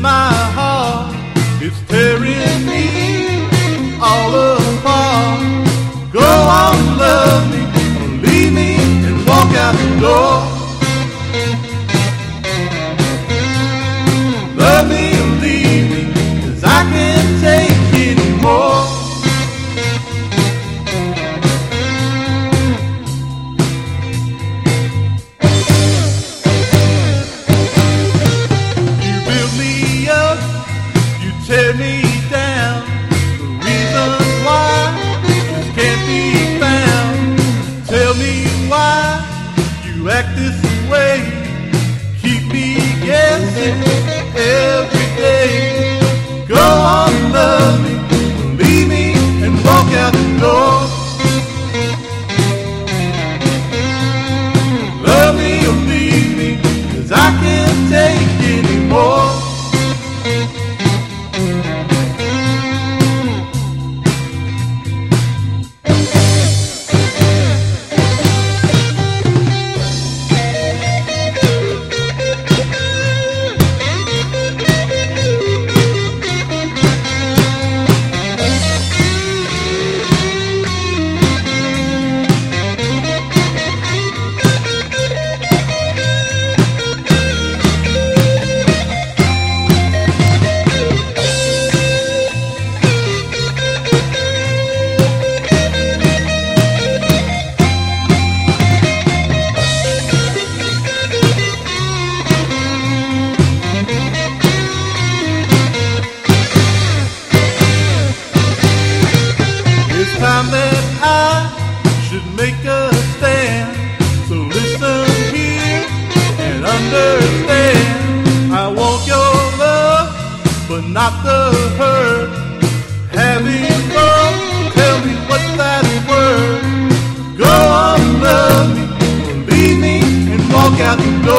my heart. Is tearing me seni but not the hurt. Having love, tell me what that word. Go on, love me, believe me, and walk out the door.